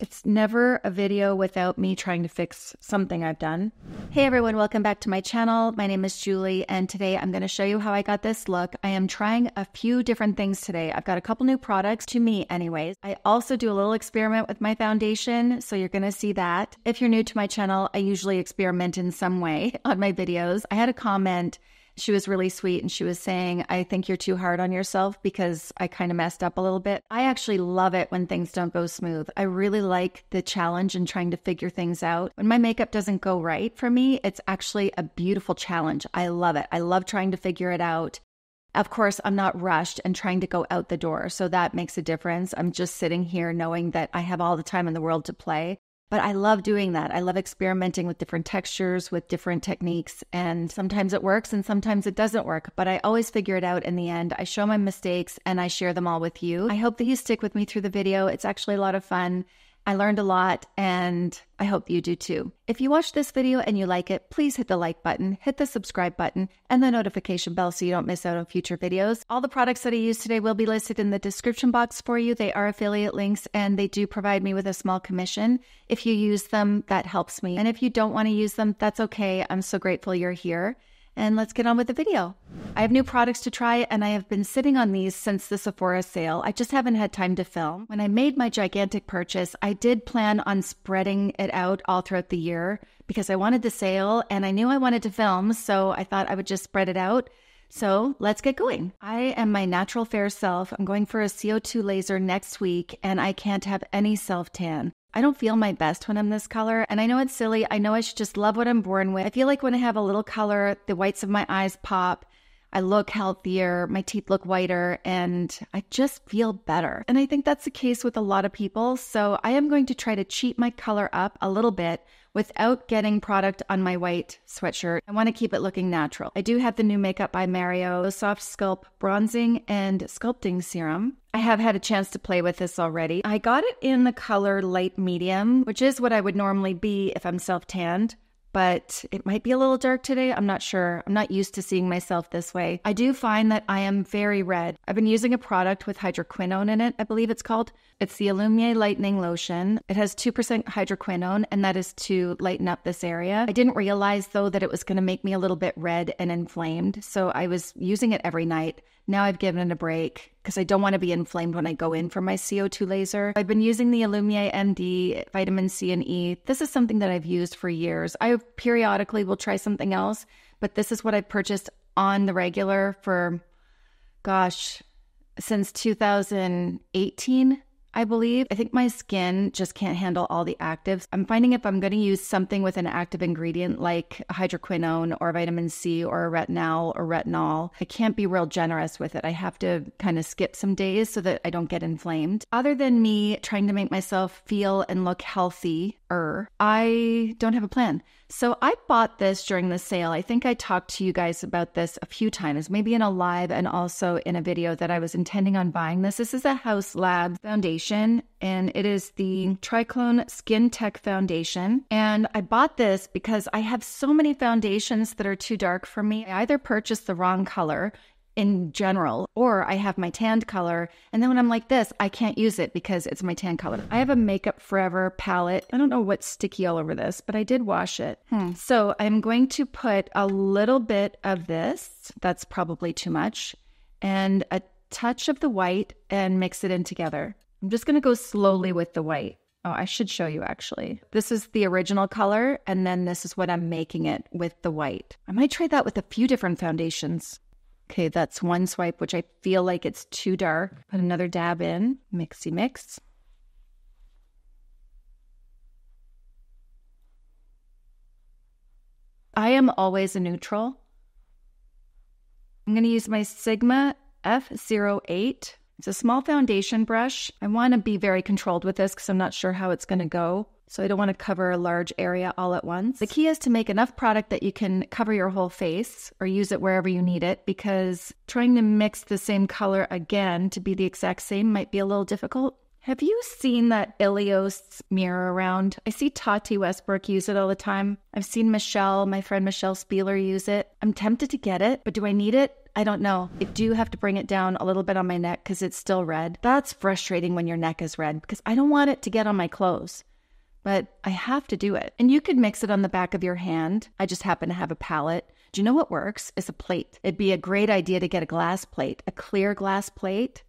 It's never a video without me trying to fix something I've done. Hey everyone, welcome back to my channel. My name is Julie, and today I'm going to show you how I got this look. I am trying a few different things today. I've got a couple new products, to me anyways. I also do a little experiment with my foundation, so you're going to see that. If you're new to my channel, I usually experiment in some way on my videos. I had a comment she was really sweet and she was saying, I think you're too hard on yourself because I kind of messed up a little bit. I actually love it when things don't go smooth. I really like the challenge and trying to figure things out. When my makeup doesn't go right for me, it's actually a beautiful challenge. I love it. I love trying to figure it out. Of course, I'm not rushed and trying to go out the door. So that makes a difference. I'm just sitting here knowing that I have all the time in the world to play. But I love doing that. I love experimenting with different textures, with different techniques. And sometimes it works and sometimes it doesn't work. But I always figure it out in the end. I show my mistakes and I share them all with you. I hope that you stick with me through the video. It's actually a lot of fun. I learned a lot and I hope you do too. If you watch this video and you like it, please hit the like button, hit the subscribe button, and the notification bell so you don't miss out on future videos. All the products that I use today will be listed in the description box for you. They are affiliate links and they do provide me with a small commission. If you use them, that helps me. And if you don't want to use them, that's okay. I'm so grateful you're here and let's get on with the video. I have new products to try, and I have been sitting on these since the Sephora sale. I just haven't had time to film. When I made my gigantic purchase, I did plan on spreading it out all throughout the year because I wanted the sale and I knew I wanted to film, so I thought I would just spread it out. So let's get going. I am my natural fair self. I'm going for a CO2 laser next week, and I can't have any self tan. I don't feel my best when I'm this color. And I know it's silly. I know I should just love what I'm born with. I feel like when I have a little color, the whites of my eyes pop. I look healthier, my teeth look whiter, and I just feel better. And I think that's the case with a lot of people. So I am going to try to cheat my color up a little bit without getting product on my white sweatshirt. I want to keep it looking natural. I do have the new Makeup by Mario the Soft Sculpt Bronzing and Sculpting Serum. I have had a chance to play with this already. I got it in the color light medium, which is what I would normally be if I'm self tanned but it might be a little dark today. I'm not sure. I'm not used to seeing myself this way. I do find that I am very red. I've been using a product with hydroquinone in it, I believe it's called. It's the Alumier Lightening Lotion. It has 2% hydroquinone, and that is to lighten up this area. I didn't realize, though, that it was going to make me a little bit red and inflamed. So I was using it every night. Now I've given it a break because I don't want to be inflamed when I go in for my CO2 laser. I've been using the Alumier MD, vitamin C and E. This is something that I've used for years. I periodically will try something else, but this is what I've purchased on the regular for, gosh, since 2018. I believe. I think my skin just can't handle all the actives. I'm finding if I'm going to use something with an active ingredient like hydroquinone or vitamin C or retinol or retinol, I can't be real generous with it. I have to kind of skip some days so that I don't get inflamed. Other than me trying to make myself feel and look healthy, Er, I don't have a plan. So I bought this during the sale. I think I talked to you guys about this a few times, maybe in a live and also in a video that I was intending on buying this. This is a Haus Lab foundation and it is the Triclone Skin Tech Foundation. And I bought this because I have so many foundations that are too dark for me. I either purchased the wrong color in general, or I have my tanned color. And then when I'm like this, I can't use it because it's my tan color. I have a Makeup Forever palette. I don't know what's sticky all over this, but I did wash it. Hmm. So I'm going to put a little bit of this. That's probably too much. And a touch of the white and mix it in together. I'm just going to go slowly with the white. Oh, I should show you actually. This is the original color, and then this is what I'm making it with the white. I might try that with a few different foundations. Okay, that's one swipe, which I feel like it's too dark. Put another dab in, mixy mix. I am always a neutral. I'm going to use my Sigma F08. It's a small foundation brush. I want to be very controlled with this because I'm not sure how it's going to go so I don't want to cover a large area all at once. The key is to make enough product that you can cover your whole face or use it wherever you need it because trying to mix the same color again to be the exact same might be a little difficult. Have you seen that Ilios mirror around? I see Tati Westbrook use it all the time. I've seen Michelle, my friend Michelle Spieler, use it. I'm tempted to get it, but do I need it? I don't know. I do have to bring it down a little bit on my neck because it's still red. That's frustrating when your neck is red because I don't want it to get on my clothes. But I have to do it. And you could mix it on the back of your hand. I just happen to have a palette. Do you know what works? Is a plate. It'd be a great idea to get a glass plate, a clear glass plate.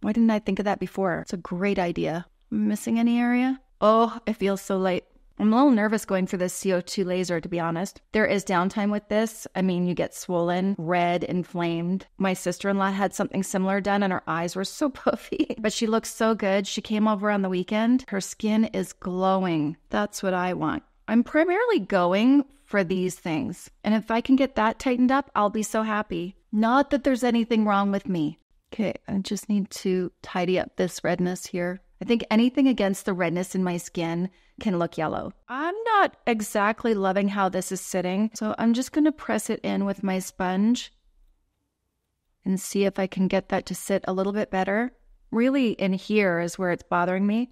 Why didn't I think of that before? It's a great idea. Missing any area? Oh, it feels so light. I'm a little nervous going for this CO2 laser, to be honest. There is downtime with this. I mean, you get swollen, red, inflamed. My sister in law had something similar done, and her eyes were so puffy, but she looks so good. She came over on the weekend. Her skin is glowing. That's what I want. I'm primarily going for these things. And if I can get that tightened up, I'll be so happy. Not that there's anything wrong with me. Okay, I just need to tidy up this redness here. I think anything against the redness in my skin can look yellow. I'm not exactly loving how this is sitting, so I'm just going to press it in with my sponge and see if I can get that to sit a little bit better. Really, in here is where it's bothering me.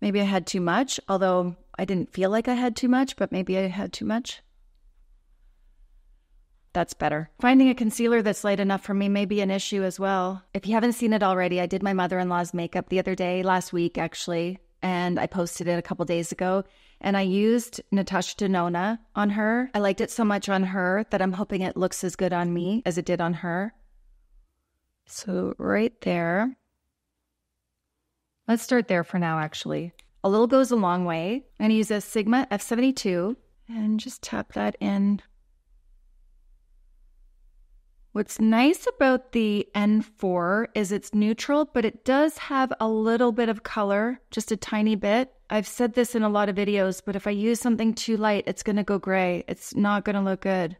Maybe I had too much, although I didn't feel like I had too much, but maybe I had too much. That's better. Finding a concealer that's light enough for me may be an issue as well. If you haven't seen it already, I did my mother in law's makeup the other day, last week actually, and I posted it a couple days ago. And I used Natasha Denona on her. I liked it so much on her that I'm hoping it looks as good on me as it did on her. So, right there. Let's start there for now, actually. A little goes a long way. I'm going to use a Sigma F72 and just tap that in What's nice about the N4 is it's neutral, but it does have a little bit of color, just a tiny bit. I've said this in a lot of videos, but if I use something too light, it's going to go gray. It's not going to look good.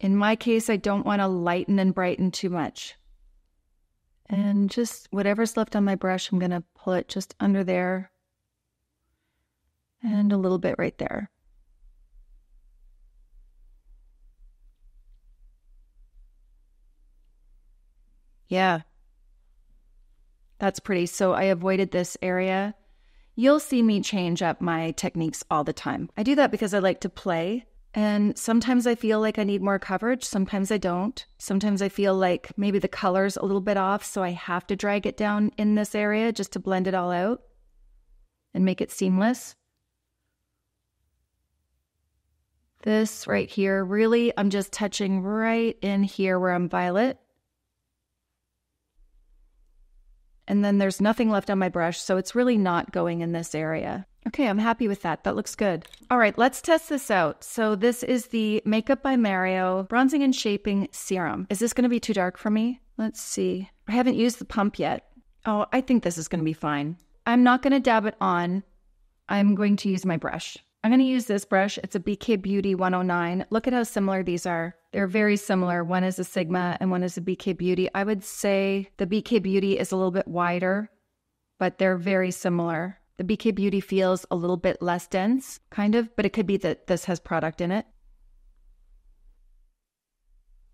In my case, I don't want to lighten and brighten too much. And just whatever's left on my brush, I'm going to pull it just under there and a little bit right there. Yeah. That's pretty. So I avoided this area. You'll see me change up my techniques all the time. I do that because I like to play. And sometimes I feel like I need more coverage. Sometimes I don't. Sometimes I feel like maybe the color's a little bit off. So I have to drag it down in this area just to blend it all out and make it seamless. This right here, really, I'm just touching right in here where I'm violet. And then there's nothing left on my brush, so it's really not going in this area. Okay, I'm happy with that. That looks good. All right, let's test this out. So this is the Makeup by Mario Bronzing and Shaping Serum. Is this going to be too dark for me? Let's see. I haven't used the pump yet. Oh, I think this is going to be fine. I'm not going to dab it on. I'm going to use my brush. I'm going to use this brush. It's a BK Beauty 109. Look at how similar these are. They're very similar. One is a Sigma and one is a BK Beauty. I would say the BK Beauty is a little bit wider, but they're very similar. The BK Beauty feels a little bit less dense, kind of, but it could be that this has product in it.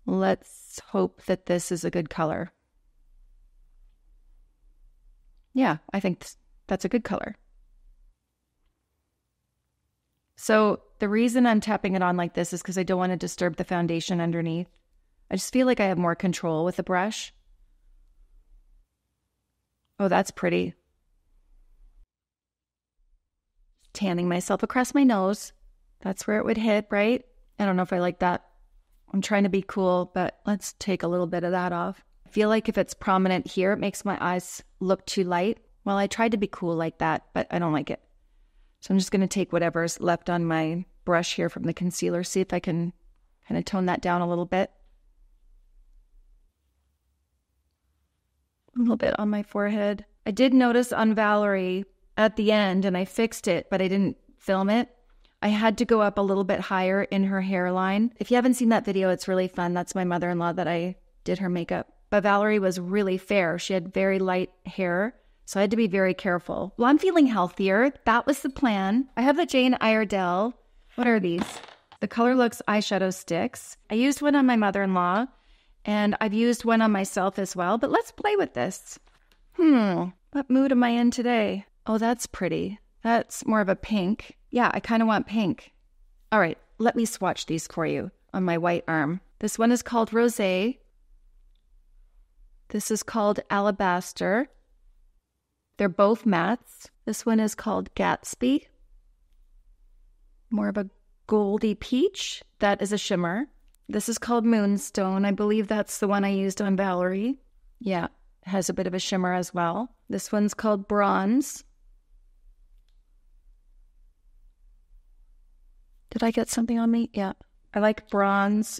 Let's hope that this is a good color. Yeah, I think that's a good color. So the reason I'm tapping it on like this is because I don't want to disturb the foundation underneath. I just feel like I have more control with the brush. Oh, that's pretty. Tanning myself across my nose. That's where it would hit, right? I don't know if I like that. I'm trying to be cool, but let's take a little bit of that off. I feel like if it's prominent here, it makes my eyes look too light. Well, I tried to be cool like that, but I don't like it. So I'm just going to take whatever's left on my brush here from the concealer, see if I can kind of tone that down a little bit. A little bit on my forehead. I did notice on Valerie at the end, and I fixed it, but I didn't film it. I had to go up a little bit higher in her hairline. If you haven't seen that video, it's really fun. That's my mother in law that I did her makeup. But Valerie was really fair. She had very light hair. So I had to be very careful. Well, I'm feeling healthier. That was the plan. I have the Jane Iredale. What are these? The ColorLuxe eyeshadow sticks. I used one on my mother in law and I've used one on myself as well, but let's play with this. Hmm, what mood am I in today? Oh, that's pretty. That's more of a pink. Yeah, I kind of want pink. All right, let me swatch these for you. on my white arm. This one is called Rosé. This is called Alabaster. They're both mattes. This one is called Gatsby. More of a goldy peach. That is a shimmer. This is called Moonstone. I believe that's the one I used on Valerie. Yeah, has a bit of a shimmer as well. This one's called Bronze. Did I get something on me? Yeah. I like bronze,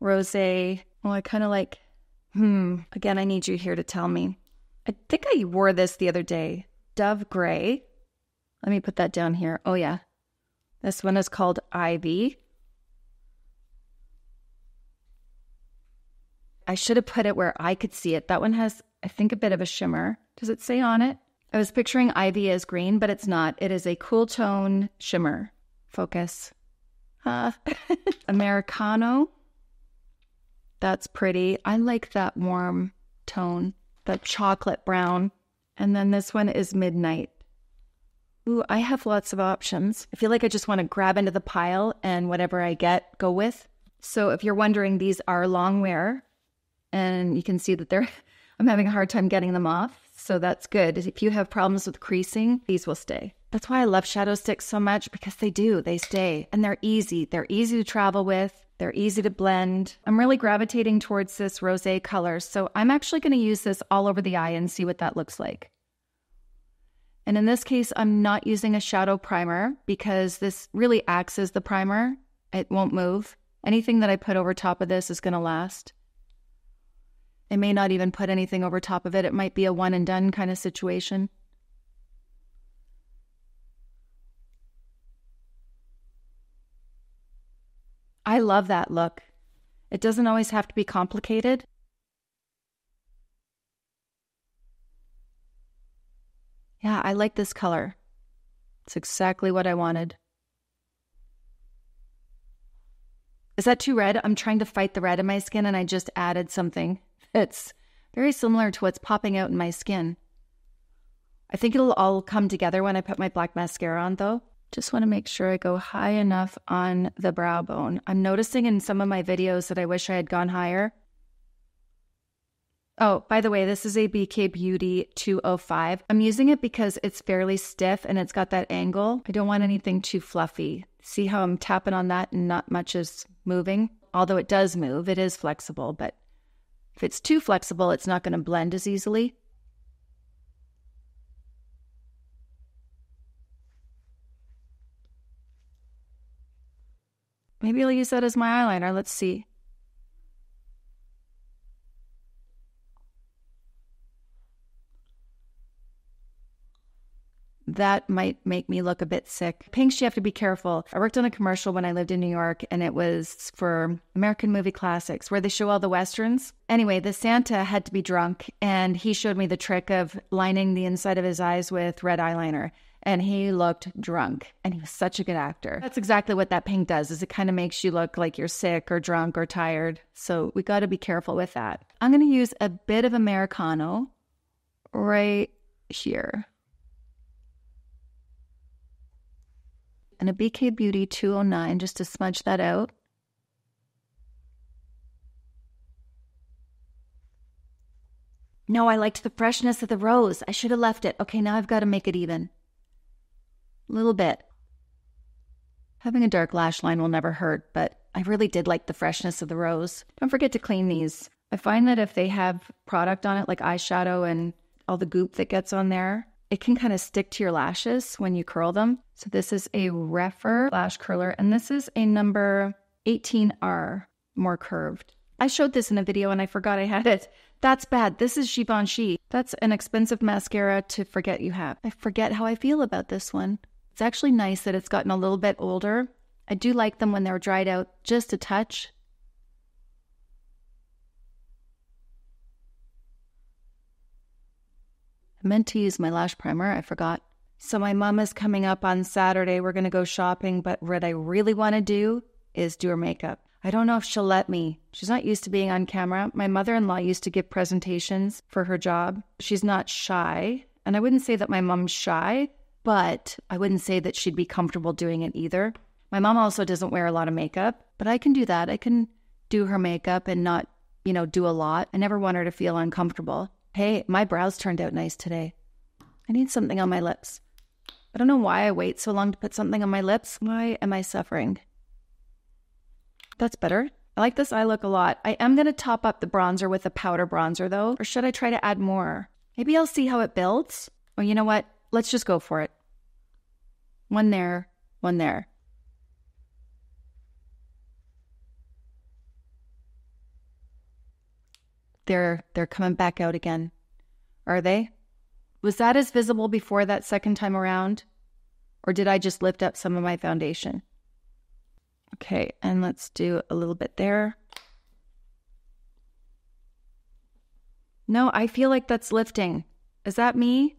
rose. Oh, I kind of like, hmm. Again, I need you here to tell me. I think I wore this the other day. Dove Gray. Let me put that down here. Oh, yeah. This one is called Ivy. I should have put it where I could see it. That one has, I think, a bit of a shimmer. Does it say on it? I was picturing Ivy as green, but it's not. It is a cool tone shimmer. Focus. Uh, Americano. That's pretty. I like that warm tone, the chocolate brown. And then this one is Midnight. Ooh, I have lots of options. I feel like I just want to grab into the pile and whatever I get, go with. So if you're wondering, these are long wear and you can see that they're, I'm having a hard time getting them off. So that's good. If you have problems with creasing, these will stay. That's why I love shadow sticks so much because they do, they stay and they're easy. They're easy to travel with. They're easy to blend. I'm really gravitating towards this rose color. So I'm actually going to use this all over the eye and see what that looks like. And in this case, I'm not using a shadow primer because this really acts as the primer. It won't move. Anything that I put over top of this is going to last. I may not even put anything over top of it. It might be a one and done kind of situation. I love that look. It doesn't always have to be complicated. Yeah, I like this color. It's exactly what I wanted. Is that too red? I'm trying to fight the red in my skin and I just added something. It's very similar to what's popping out in my skin. I think it'll all come together when I put my black mascara on, though. Just want to make sure I go high enough on the brow bone. I'm noticing in some of my videos that I wish I had gone higher. Oh, by the way, this is a BK Beauty 205. I'm using it because it's fairly stiff and it's got that angle. I don't want anything too fluffy. See how I'm tapping on that and not much is moving? Although it does move, it is flexible, but if it's too flexible, it's not going to blend as easily. Maybe I'll use that as my eyeliner. Let's see. that might make me look a bit sick. Pinks, you have to be careful. I worked on a commercial when I lived in New York, and it was for American Movie Classics where they show all the westerns. Anyway, the Santa had to be drunk, and he showed me the trick of lining the inside of his eyes with red eyeliner. And he looked drunk, and he was such a good actor. That's exactly what that pink does. Is it kind of makes you look like you're sick or drunk or tired. So we got to be careful with that. I'm going to use a bit of Americano right here. and a BK Beauty 209 just to smudge that out. No, I liked the freshness of the rose. I should have left it. Okay, now I've got to make it even. A little bit. Having a dark lash line will never hurt, but I really did like the freshness of the rose. Don't forget to clean these. I find that if they have product on it, like eyeshadow and all the goop that gets on there, it can kind of stick to your lashes when you curl them. So this is a Rephr lash curler, and this is a number 18R, more curved. I showed this in a video and I forgot I had it. That's bad. This is Givenchy. That's an expensive mascara to forget you have. I forget how I feel about this one. It's actually nice that it's gotten a little bit older. I do like them when they're dried out just a touch. I meant to use my lash primer, I forgot. So my mom is coming up on Saturday. We're going to go shopping, but what I really want to do is do her makeup. I don't know if she'll let me. She's not used to being on camera. My mother in law used to give presentations for her job. She's not shy. And I wouldn't say that my mom's shy, but I wouldn't say that she'd be comfortable doing it either. My mom also doesn't wear a lot of makeup, but I can do that. I can do her makeup and not, you know, do a lot. I never want her to feel uncomfortable. Hey, my brows turned out nice today. I need something on my lips. I don't know why I wait so long to put something on my lips. Why am I suffering? That's better. I like this eye look a lot. I am going to top up the bronzer with a powder bronzer though, or should I try to add more? Maybe I'll see how it builds. Or you know what? Let's just go for it. One there, one there. They're they're coming back out again. Are they? Was that as visible before that second time around? Or did I just lift up some of my foundation? Okay, and let's do a little bit there. No, I feel like that's lifting. Is that me?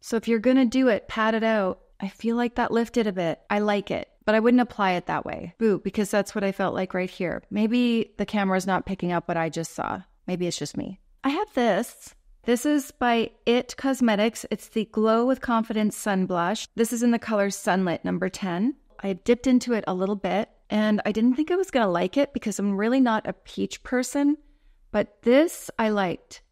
So if you're going to do it, pat it out. I feel like that lifted a bit. I like it, but I wouldn't apply it that way. Boo, because that's what I felt like right here. Maybe the camera's not picking up what I just saw. Maybe it's just me. I have this. This is by IT Cosmetics. It's the Glow with Confidence Sun Blush. This is in the color Sunlit number 10. I dipped into it a little bit and I didn't think I was going to like it because I'm really not a peach person, but this I liked.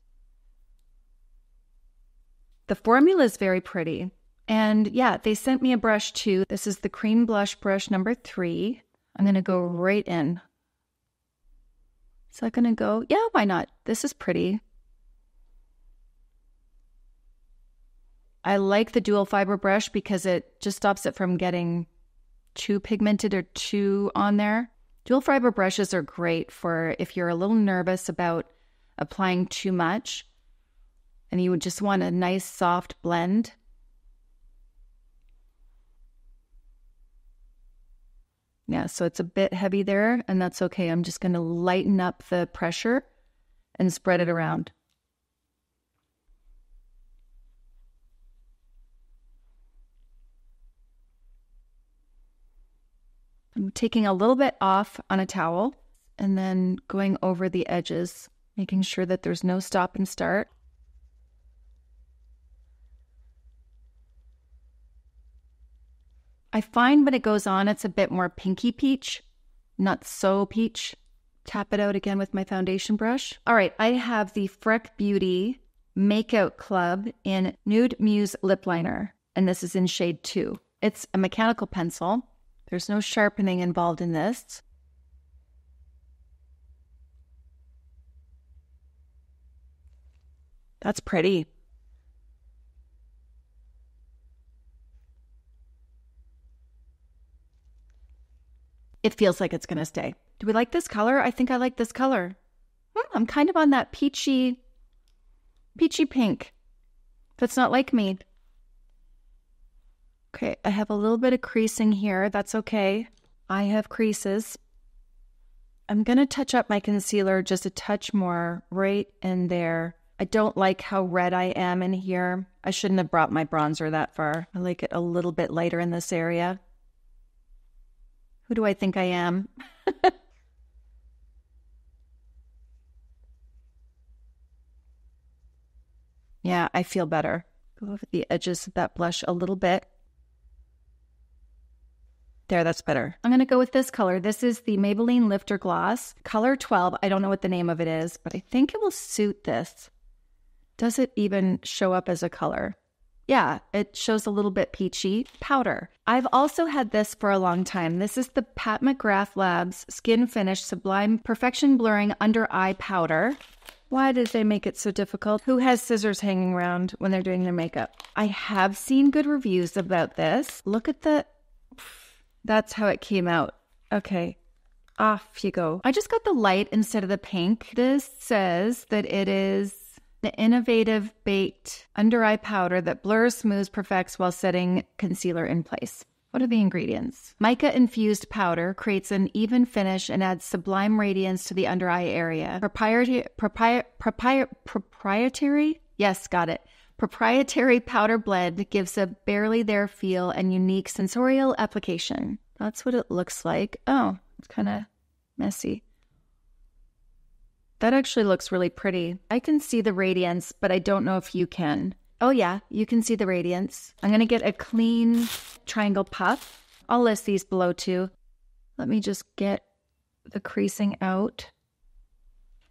The formula is very pretty. And yeah, they sent me a brush too. This is the cream blush brush number three. I'm going to go right in. Is that going to go? Yeah, why not? This is pretty. I like the dual fiber brush because it just stops it from getting too pigmented or too on there. Dual fiber brushes are great for if you're a little nervous about applying too much and you would just want a nice soft blend. Yeah, so it's a bit heavy there, and that's okay. I'm just going to lighten up the pressure and spread it around. I'm taking a little bit off on a towel and then going over the edges, making sure that there's no stop and start. I find when it goes on, it's a bit more pinky peach, not so peach. Tap it out again with my foundation brush. All right, I have the Freck Beauty Makeout Club in Nude Muse Lip Liner, and this is in shade two. It's a mechanical pencil. There's no sharpening involved in this. That's pretty. It feels like it's going to stay. Do we like this color? I think I like this color. Hmm, I'm kind of on that peachy, peachy pink. That's not like me. Okay, I have a little bit of creasing here. That's okay. I have creases. I'm going to touch up my concealer just a touch more right in there. I don't like how red I am in here. I shouldn't have brought my bronzer that far. I like it a little bit lighter in this area. Who do I think I am? yeah, I feel better. Go over the edges of that blush a little bit. There, that's better. I'm going to go with this color. This is the Maybelline Lifter Gloss, color 12. I don't know what the name of it is, but I think it will suit this. Does it even show up as a color? Yeah, it shows a little bit peachy powder. I've also had this for a long time. This is the Pat McGrath Labs Skin Fetish Sublime Perfection Blurring Under Eye Powder. Why did they make it so difficult? Who has scissors hanging around when they're doing their makeup? I have seen good reviews about this. Look at the that's how it came out. Okay. Off you go. I just got the light instead of the pink. This says that it is the innovative baked under eye powder that blurs, smooths, perfects while setting concealer in place. What are the ingredients? Mica infused powder creates an even finish and adds sublime radiance to the under eye area. Proprietary, propri- propri- proprietary? Yes, got it. Proprietary powder blend gives a barely there feel and unique sensorial application. That's what it looks like. Oh, it's kind of messy. That actually looks really pretty. I can see the radiance, but I don't know if you can. Oh, yeah, you can see the radiance. I'm to get a clean triangle puff I'll list these below too. Let me just get the creasing out.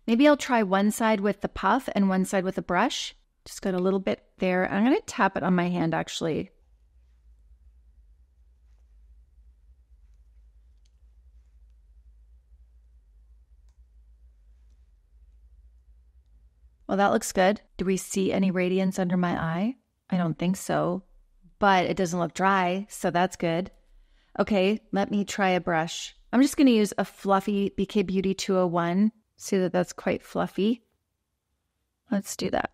Maybe I'll try one side with the puff and one side with a brush. Just got a little bit there. I'm going to tap it on my hand actually. Well, that looks good. Do we see any radiance under my eye? I don't think so, but it doesn't look dry, so that's good. Okay, let me try a brush. I'm just going to use a fluffy BK Beauty 201. See that that's quite fluffy. Let's do that.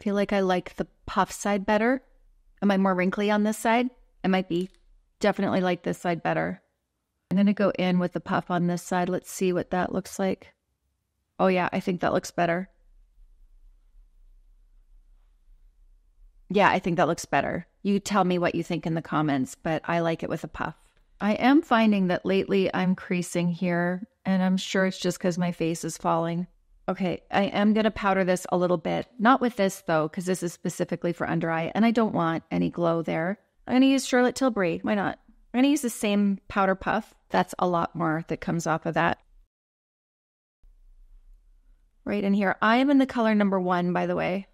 feel like I like the puff side better. Am I more wrinkly on this side? I might be. Definitely like this side better. I'm going to go in with the puff on this side. Let's see what that looks like. Oh, yeah, I think that looks better. Yeah, I think that looks better. You tell me what you think in the comments, but I like it with a puff. I am finding that lately I'm creasing here, and I'm sure it's just because my face is falling. Okay, I am going to powder this a little bit. Not with this, though, because this is specifically for under eye, and I don't want any glow there. I'm going to use Charlotte Tilbury. Why not? I'm going to use the same powder puff. That's a lot more that comes off of that. Right in here. I am in the color number one, by the way.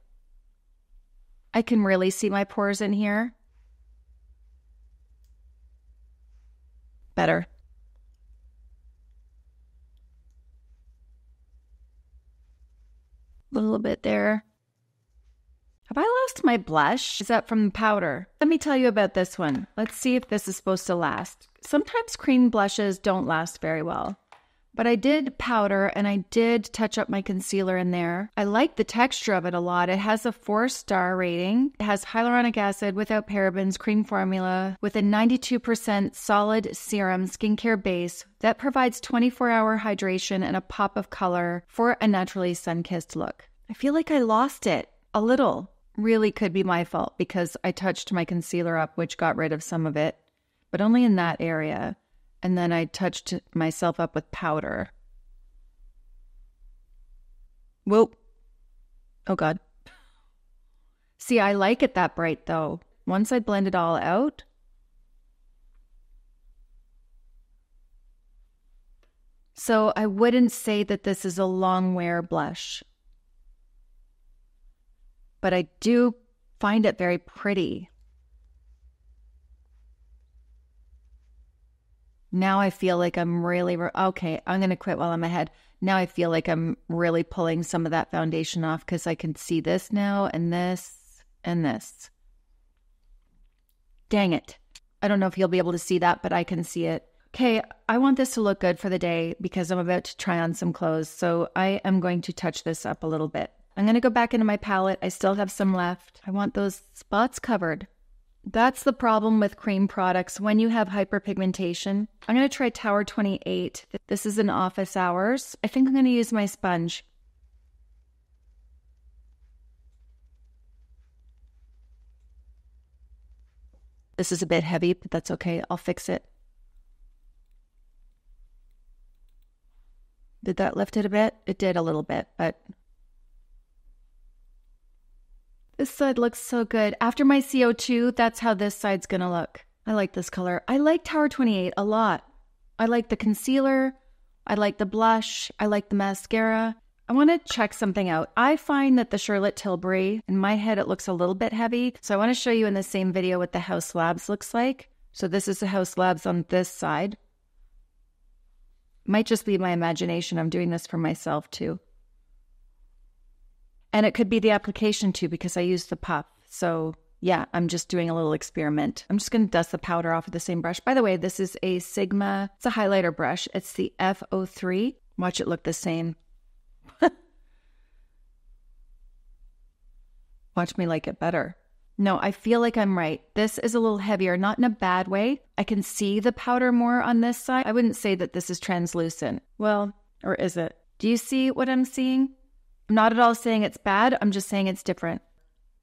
I can really see my pores in here. Better. A little bit there. Have I lost my blush? Is that from the powder? Let me tell you about this one. Let's see if this is supposed to last. Sometimes cream blushes don't last very well. But I did powder and I did touch up my concealer in there. I like the texture of it a lot. It has a four star rating. It has hyaluronic acid without parabens, cream formula with a 92% solid serum skincare base that provides 24 hour hydration and a pop of color for a naturally sun kissed look. I feel like I lost it a little really could be my fault because I touched my concealer up, which got rid of some of it, but only in that area. And then I touched myself up with powder. Whoa. Oh, God. See, I like it that bright though. Once I blend it all out, So I wouldn't say that this is a long wear blush but I do find it very pretty. Now I feel like I'm really, re- okay, I'm going to quit while I'm ahead. Now I feel like I'm really pulling some of that foundation off because I can see this now and this and this. Dang it. I don't know if you'll be able to see that, but I can see it. Okay, I want this to look good for the day because I'm about to try on some clothes. So I am going to touch this up a little bit. I'm going to go back into my palette. I still have some left. I want those spots covered. That's the problem with cream products when you have hyperpigmentation. I'm going to try Tower 28. This is in office hours. I think I'm going to use my sponge. This is a bit heavy, but that's okay. I'll fix it. Did that lift it a bit? It did a little bit, but This side looks so good. After my CO2, that's how this side's gonna look. I like this color. I like Tower 28 a lot. I like the concealer. I like the blush. I like the mascara. I want to check something out. I find that the Charlotte Tilbury, in my head, it looks a little bit heavy. So I want to show you in the same video what the Haus Labs looks like. So this is the Haus Labs on this side. Might just be my imagination. I'm doing this for myself too. And it could be the application too, because I use the puff. So yeah, I'm just doing a little experiment. I'm just going to dust the powder off with the same brush. By the way, this is a Sigma, it's a highlighter brush. It's the F03. Watch it look the same. Watch me like it better. No, I feel like I'm right. This is a little heavier, not in a bad way. I can see the powder more on this side. I wouldn't say that this is translucent. Well, or is it? Do you see what I'm seeing? I'm not at all saying it's bad. I'm just saying it's different.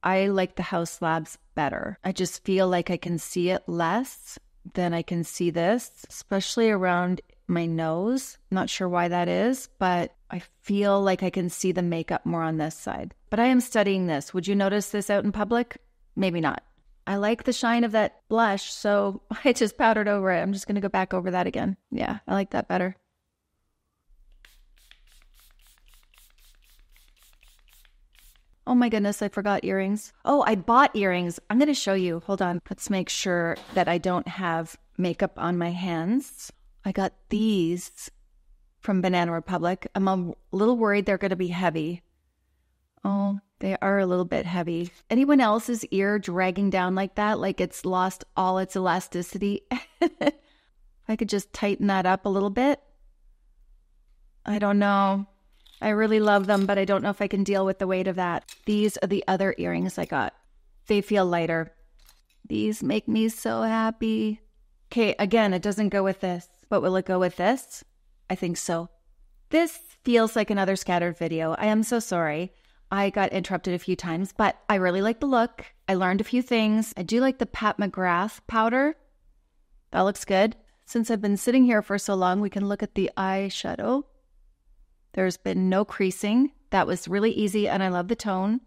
I like the Haus Labs better. I just feel like I can see it less than I can see this, especially around my nose. not sure why that is, but I feel like I can see the makeup more on this side. But I am studying this. Would you notice this out in public? Maybe not. I like the shine of that blush, so I just powdered over it. I'm just going to go back over that again. Yeah, I like that better. Oh my goodness, I forgot earrings. Oh, I bought earrings. I'm going to show you. Hold on. Let's make sure that I don't have makeup on my hands. I got these from Banana Republic. I'm a little worried they're going to be heavy. Oh, they are a little bit heavy. Anyone else's ear dragging down like that, like it's lost all its elasticity? I could just tighten that up a little bit. I don't know. I really love them, but I don't know if I can deal with the weight of that. These are the other earrings I got. They feel lighter. These make me so happy. Okay, again, it doesn't go with this, but will it go with this? I think so. This feels like another scattered video. I am so sorry. I got interrupted a few times, but I really like the look. I learned a few things. I do like the Pat McGrath powder. That looks good. Since I've been sitting here for so long, we can look at the eyeshadow. There's been no creasing. That was really easy, and I love the tone.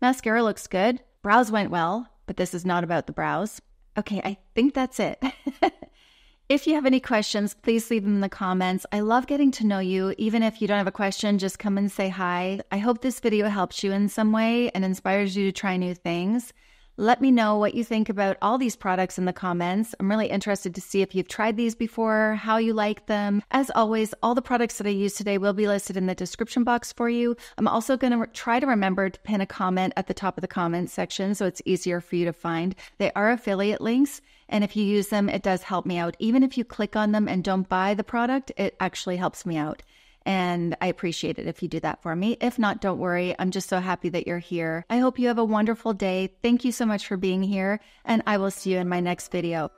Mascara looks good. Brows went well, but this is not about the brows. Okay, I think that's it. if you have any questions, please leave them in the comments. I love getting to know you. Even if you don't have a question, just come and say hi. I hope this video helps you in some way and inspires you to try new things. Let me know what you think about all these products in the comments. I'm really interested to see if you've tried these before, how you like them. As always, all the products that I use today will be listed in the description box for you. I'm also going to re- try to remember to pin a comment at the top of the comment section so it's easier for you to find. They are affiliate links. And if you use them, it does help me out. Even if you click on them and don't buy the product, it actually helps me out. And I appreciate it if you do that for me. If not, don't worry. I'm just so happy that you're here. I hope you have a wonderful day. Thank you so much for being here, and I will see you in my next video.